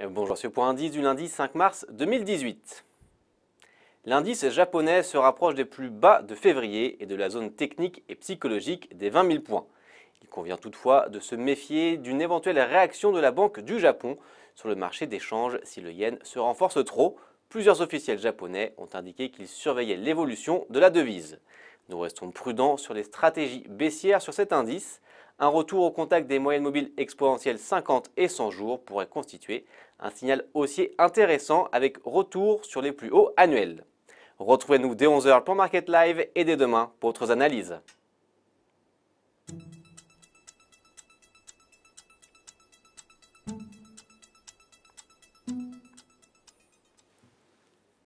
Bonjour, c'est point indice du lundi 5 mars 2018. L'indice japonais se rapproche des plus bas de février et de la zone technique et psychologique des 20 000 points. Il convient toutefois de se méfier d'une éventuelle réaction de la Banque du Japon sur le marché d'échange si le yen se renforce trop. Plusieurs officiels japonais ont indiqué qu'ils surveillaient l'évolution de la devise. Nous restons prudents sur les stratégies baissières sur cet indice. Un retour au contact des moyennes mobiles exponentielles 50 et 100 jours pourrait constituer un signal haussier intéressant avec retour sur les plus hauts annuels. Retrouvez-nous dès 11h pour Market Live et dès demain pour autres analyses.